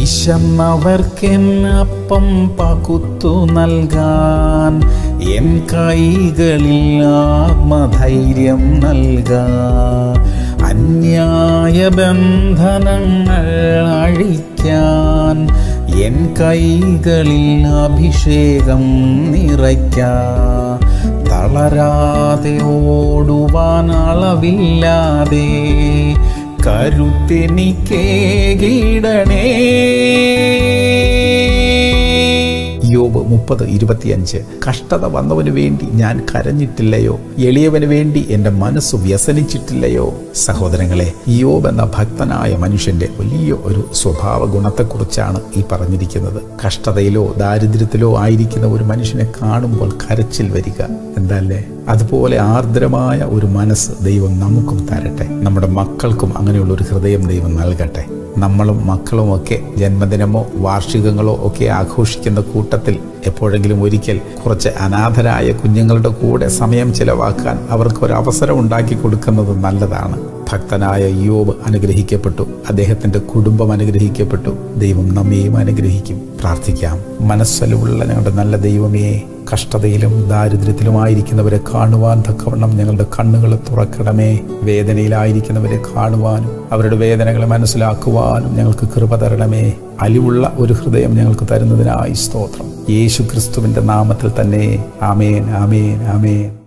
വിശന്നവർക്കെന്നപ്പം പകുത്തു നൽകാൻ. എൻ കൈകളിൽ ആത്മധൈര്യം നൽകാൻ. അന്യായ ബന്ധനങ്ങൾ അഴിക്കാൻ. എൻ കൈകളിൽ അഭിഷേകം നിറയ്ക്കാൻ. തളരാതെ ഓടുവാൻ അളവില്ലാതെ കരുത്തെനിക്കേകിടണേ. യോബ് മുപ്പത് ഇരുപത്തിയഞ്ച്. കഷ്ടത വന്നവന് വേണ്ടി ഞാൻ കരഞ്ഞിട്ടില്ലയോ? എളിയവന് വേണ്ടി എന്റെ മനസ്സ് വ്യസനിച്ചിട്ടില്ലയോ? സഹോദരങ്ങളെ യോബ് എന്ന ഭക്തനായ മനുഷ്യന്റെ വലിയ ഒരു സ്വഭാവ ഗുണത്തെക്കുറിച്ചാണ് ഈ പറഞ്ഞിരിക്കുന്നത്. കഷ്ടതയിലോ ദാരിദ്ര്യത്തിലോ ആയിരിക്കുന്ന ഒരു മനുഷ്യനെ കാണുമ്പോൾ കരച്ചിൽ വരിക. എന്തല്ലേ? അതുപോലെ ആർദ്രമായ ഒരു മനസ്സ് ദൈവം നമുക്കും തരട്ടെ. നമ്മുടെ മക്കൾക്കും അങ്ങനെയുള്ള ഒരു ഹൃദയം ദൈവം നൽകട്ടെ. നമ്മളും മക്കളുമൊക്കെ ജന്മദിനമോ വാർഷികങ്ങളോ ഒക്കെ ആഘോഷിക്കുന്ന കൂട്ടത്തിൽ എപ്പോഴെങ്കിലും ഒരിക്കൽ കുറച്ച് അനാഥരായ കുഞ്ഞുങ്ങളുടെ കൂടെ സമയം ചിലവാക്കാൻ അവർക്ക് ഒരു അവസരം ഉണ്ടാക്കി കൊടുക്കുന്നത് നല്ലതാണ്. ഭക്തനായ യോബ് അനുഗ്രഹിക്കപ്പെട്ടു. അദ്ദേഹത്തിന്റെ കുടുംബം അനുഗ്രഹിക്കപ്പെട്ടു. ദൈവം നമ്മയും അനുഗ്രഹിക്കും. പ്രാർത്ഥിക്കാം. മനസ്സലുള്ള ഞങ്ങളുടെ നല്ല ദൈവമേ കഷ്ടതയിലും ദാരിദ്ര്യത്തിലുമായിരിക്കുന്നവരെ കാണുവാൻ തക്കവണ്ണം ഞങ്ങളുടെ കണ്ണുകൾ തുറക്കണമേ. വേദനയിലായിരിക്കുന്നവരെ കാണുവാനും അവരുടെ വേദനകളെ മനസ്സിലാക്കുവാനും ഞങ്ങൾക്ക് കൃപ തരണമേ. അലിവുള്ള ഒരു ഹൃദയം ഞങ്ങൾക്ക് തരുന്നതിനായി സ്തോത്രം. യേശു ക്രിസ്തുവിന്റെ നാമത്തിൽ തന്നെ. ആമേൻ ആമേൻ ആമേൻ.